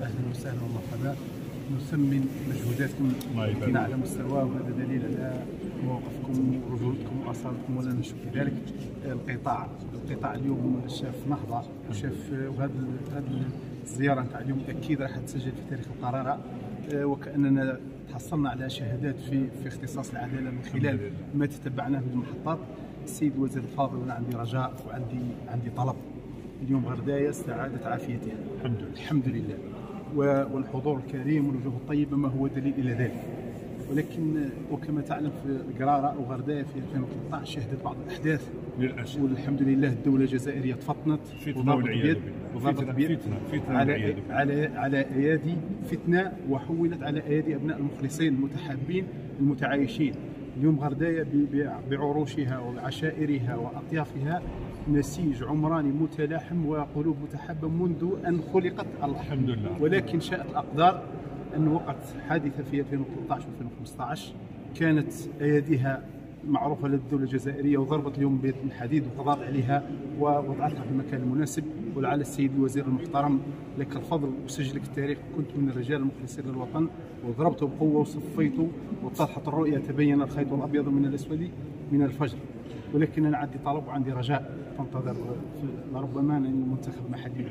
واهلا وسهلا ومرحبا نسمن مجهوداتكم يبارك التي على مستوى وهذا دليل على مواقفكم ورجولتكم واصالتكم ولا نشكر في ذلك القطاع القطاع اليوم شاف نهضه وشاف وهذه هذه الزيارة نتاع اليوم أكيد راح تسجل في تاريخ القرارة. آه، وكأننا تحصلنا على شهادات في في اختصاص العدالة من خلال ما تتبعناه في المحطات. السيد الوزير الفاضل أنا عندي رجاء وعندي عندي طلب. اليوم غرداية استعادت عافيتها. الحمد لله. الحمد لله. والحضور الكريم والوجوه الطيبة ما هو دليل إلى ذلك. ولكن وكما تعلم في القراره أو غرداية في 2013 شهدت بعض الأحداث. للأسف. والحمد لله الدولة الجزائرية تفطنت. وضربت بيد. وضربت بيد فتنة- فتنة على. على على أيادي فتنة وحولت على أيادي أبناء المخلصين المتحابين المتعايشين. اليوم غرداية بعروشها وعشائرها وأطيافها نسيج عمراني متلاحم وقلوب متحابه منذ أن خلقت الحمد لله. ولكن شاءت الأقدار أن وقعت حادثة في 2013 و 2015 كانت أياديها معروفة للدولة الجزائرية وضربت اليوم بيد الحديد وقضت عليها ووضعتها في المكان المناسب. ولعل السيد الوزير المحترم لك الفضل وسجلك التاريخ. كنت من الرجال المخلصين للوطن وضربته بقوة وصفيته واتضحت الرؤية. تبين الخيط الأبيض من الأسود من الفجر. ولكن أنا عندي طلب وعندي رجاء. تنتظر. لربما المنتخب المحلي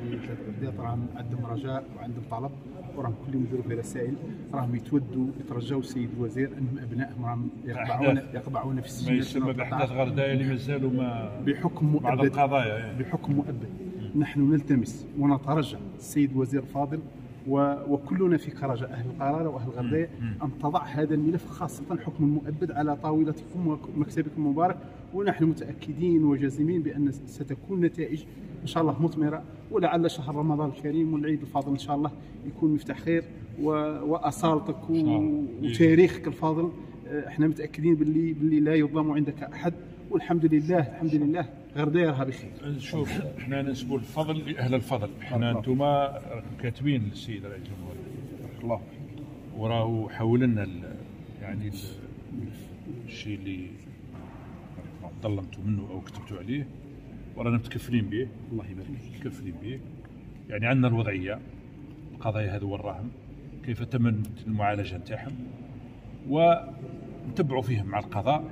بالذات راهم عندهم رجاء وعندهم طلب. وراهم كلهم يديروا في رسائل. راهم يتودوا يترجوا السيد الوزير. أنهم أبنائهم راهم يقبعون. يقبعون في ما السجن يسمى بأحداث غردايه اللي مازالوا ما بحكم بعض مؤبد. القضايا يعني. بحكم مؤبد. نحن نلتمس ونترجى. السيد الوزير الفاضل و... وكلنا في كرجاء أهل القرارة وأهل الغردايه أن تضع هذا الملف خاصة حكم المؤبد على طاولتكم ومكتبكم المبارك ونحن متأكدين وجازمين بأن ستكون نتائج إن شاء الله مثمرة ولعل شهر رمضان الكريم والعيد الفاضل إن شاء الله يكون مفتاح خير. وأصالتك. الله. وتاريخك الفاضل آه، إحنا متأكدين باللي باللي لا يظلم عندك أحد والحمد لله الحمد لله. غردايه راها بخير شوف إحنا نسبوا الفضل لاهل الفضل. إحنا أنتم كاتبين للسيد رئيس الجمهورية. الله. وراه حول لنا يعني ال- الشيء اللي ظلمتوا منه أو كتبتوا عليه. ورانا متكفلين به. الله يبارك فيك. متكفلين به. يعني عندنا الوضعية. القضايا هذو وراهم كيف تمت المعالجة نتاعهم. ونتبعوا فيهم مع القضاء.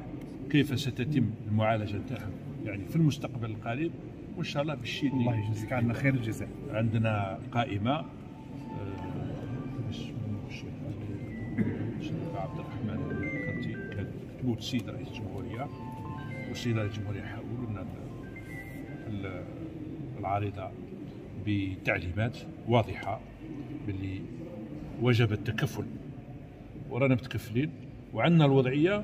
كيف ستتم المعالجة نتاعهم يعني في المستقبل القريب وإن شاء الله بالشيء اللي الله يجزيك عنا خير الجزاء. عندنا قائمة آه، عبد الرحمن الكرتي كان كتبوه السيد رئيس الجمهورية. والسيد رئيس الجمهورية حاولوا لنا ال- ال- العارضة بتعليمات واضحة باللي وجب التكفل ورانا متكفلين. وعندنا الوضعية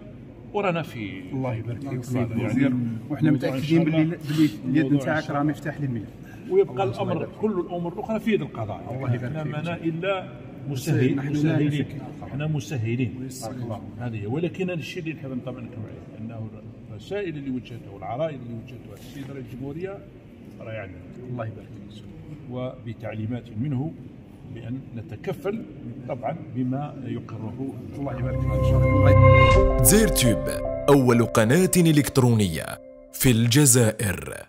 ورانا في الله يبارك فيك. يعني إن متاكدين باللي باللي اليد نتاعك راه. مفتاح للملف. ويبقى الأمر كل الأمور الأخرى في يد القضاء. الله يبارك فيك. معنا إلا مسهلين. نسكت. إحنا مسهلين. هذه ولكن هذا الشيء اللي نحب نطمئنكم عليه أنه الرسائل اللي وجهتها والعرائض اللي وجهتها السيد رئيس الجمهورية راه يعني الله يبارك فيك. وبتعليمات منه بان نتكفل طبعا بما يقره. الله يبارك فيك. ان شاء الله زير تيوب أول قناة إلكترونية في الجزائر.